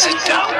Sit down.